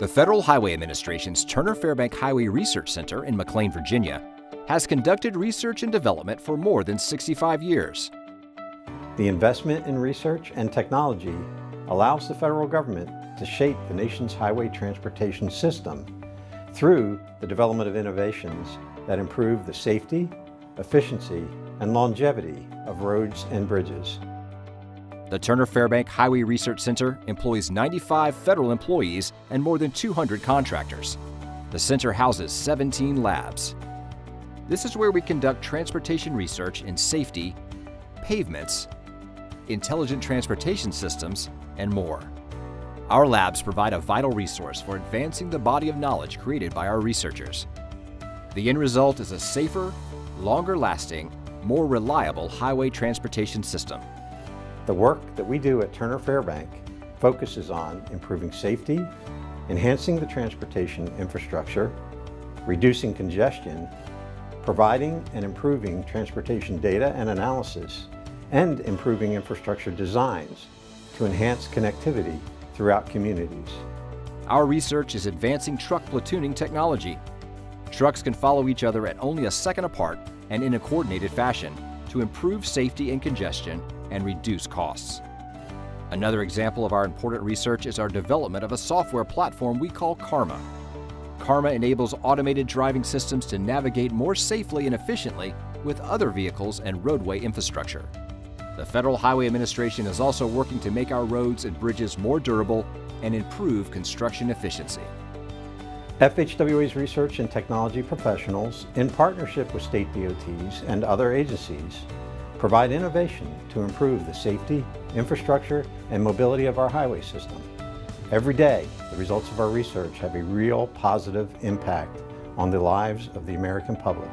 The Federal Highway Administration's Turner Fairbank Highway Research Center in McLean, Virginia, has conducted research and development for more than 65 years. The investment in research and technology allows the federal government to shape the nation's highway transportation system through the development of innovations that improve the safety, efficiency, and longevity of roads and bridges. The Turner Fairbank Highway Research Center employs 95 federal employees and more than 200 contractors. The center houses 17 labs. This is where we conduct transportation research in safety, pavements, intelligent transportation systems, and more. Our labs provide a vital resource for advancing the body of knowledge created by our researchers. The end result is a safer, longer lasting, more reliable highway transportation system. The work that we do at Turner Fairbank focuses on improving safety, enhancing the transportation infrastructure, reducing congestion, providing and improving transportation data and analysis, and improving infrastructure designs to enhance connectivity throughout communities. Our research is advancing truck platooning technology. Trucks can follow each other at only a second apart and in a coordinated fashion to improve safety and congestion and reduce costs. Another example of our important research is our development of a software platform we call CARMA. CARMA enables automated driving systems to navigate more safely and efficiently with other vehicles and roadway infrastructure. The Federal Highway Administration is also working to make our roads and bridges more durable and improve construction efficiency. FHWA's research and technology professionals, in partnership with state DOTs and other agencies, provide innovation to improve the safety, infrastructure, and mobility of our highway system. Every day, the results of our research have a real positive impact on the lives of the American public.